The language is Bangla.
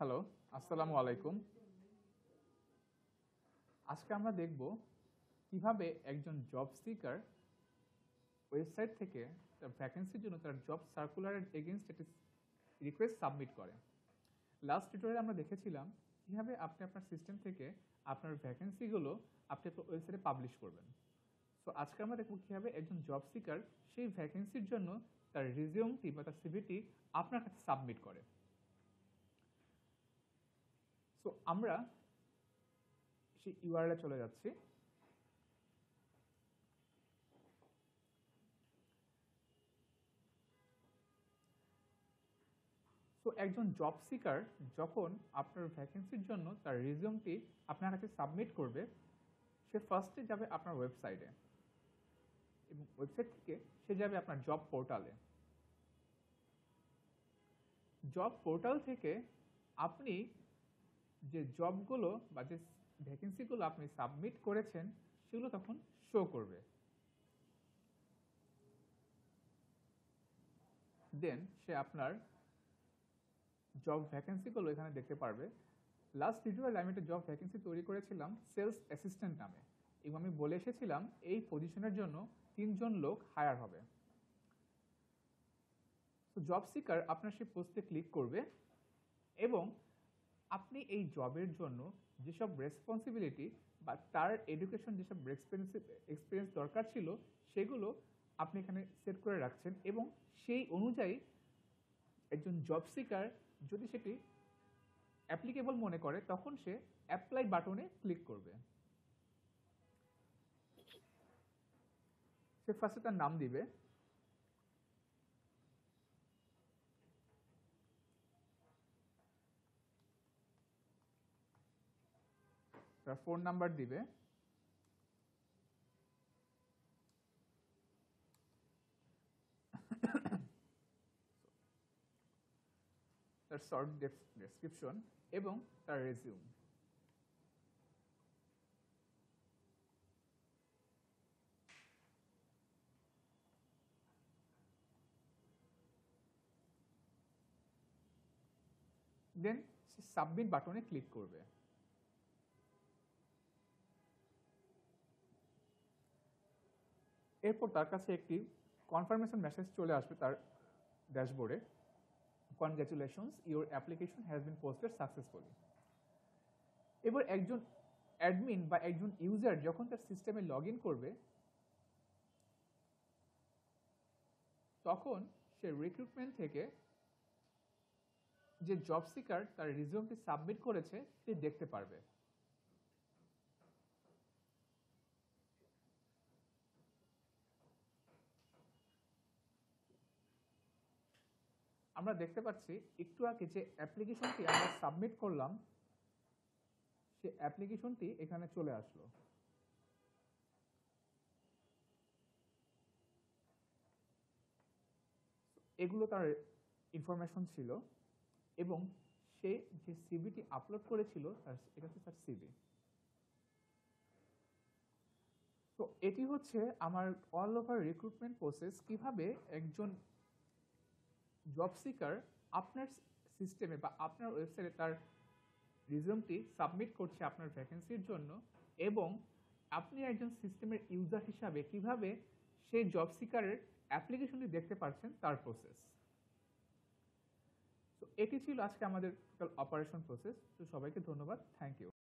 হ্যালো, আসসালামু আলাইকুম। আজকে আমরা দেখব কীভাবে একজন জব সিকার ওয়েবসাইট থেকে তার ভ্যাকেন্সির জন্য তার জব সার্কুলারের এগেনস্ট একটি রিকোয়েস্ট সাবমিট করে। লাস্ট টিউটোরিয়ালে আমরা দেখেছিলাম কীভাবে আপনি আপনার সিস্টেম থেকে আপনার ভ্যাকেন্সিগুলো আপনি আপনার ওয়েবসাইটে পাবলিশ করবেন। সো আজকে আমরা দেখব কীভাবে একজন জব সিকার সেই ভ্যাকেন্সির জন্য তার রিজিউমটি বা তার সিভিটি আপনার কাছে সাবমিট করে। সো আমরা সেই ইউআরএলে চলে যাচ্ছি। সো একজন জব সিকার যখন আপনার ভ্যাকেন্সির জন্য তার রিজিউমটি আপনার কাছে সাবমিট করবে, সে ফার্স্টে যাবে আপনার ওয়েবসাইটে এবং ওয়েবসাইট থেকে সে যাবে আপনার জব পোর্টালে জব পোর্টাল থেকে আপনি যে জবগুলো বা যে ভ্যাকেন্সিগুলো আপনি সাবমিট করেছেন, সেগুলো তখন শো করবে। দেন সে আপনার জব ভ্যাকেন্সিগুলো এখানে দেখতে পারবে। লাস্ট টিউটোরিয়ালে আমি একটা জব ভ্যাকেন্সি তৈরি করেছিলাম সেলস অ্যাসিস্ট্যান্ট নামে। এবং আমি বলে এসেছিলাম, এই পজিশনের জন্য তিনজন লোক হায়ার হবে। তো জব সিকার আপনার সেই পোস্টে ক্লিক করবে এবং আপনি এই জবের জন্য যেসব রেসপন্সিবিলিটি বা তার এডুকেশন যেসব এক্সপিরিয়েন্স দরকার ছিল, সেগুলো আপনি এখানে সেট করে রাখছেন এবং সেই অনুযায়ী একজন জব সিকার যদি সেটি অ্যাপ্লিকেবল মনে করে, তখন সে অ্যাপ্লাই বাটনে ক্লিক করবে। সে ফার্স্টে তার নাম দিবে। তার ফোন নাম্বার দিবে। তার শর্ট ডেসক্রিপশন এবং তার রেজিউম দেন সাবমিট বাটনে ক্লিক করবে। এরপর তার কাছে একটি কনফার্মেশন মেসেজ চলে আসবে তার ড্যাশবোর্ডে congratulations your application has been posted successfully এবার একজন অ্যাডমিন বা একজন ইউজার যখন তার সিস্টেমে লগ করবে, তখন সে রিক্রুটমেন্ট থেকে যে জব সিকার তার রিজিউমটি সাবমিট করেছে, সে দেখতে পারবে। আমরা দেখতে পাচ্ছি একটু আগে যে অ্যাপ্লিকেশনটি আমরা সাবমিট করলাম, সে অ্যাপ্লিকেশনটি এখানে চলে আসলো। এগুলো তার ইনফরমেশন ছিল এবং সে যে সিভিটি আপলোড করেছিল, তার এটা হচ্ছে তার সিভি তো এটি হচ্ছে আমার অল ওভার রিক্রুটমেন্ট প্রসেস কীভাবে একজন জব সিকার আপনার সিস্টেমে বা আপনার ওয়েবসাইটে তার রিজিউমটি সাবমিট করছে আপনার ভ্যাকেন্সির জন্য এবং আপনি একজন সিস্টেমের ইউজার হিসাবে কীভাবে সেই জব সিকারের অ্যাপ্লিকেশনটি দেখতে পাচ্ছেন তার প্রসেস তো এটি ছিল আজকে আমাদের টোটাল অপারেশন প্রসেস তো সবাইকে ধন্যবাদ। Thank you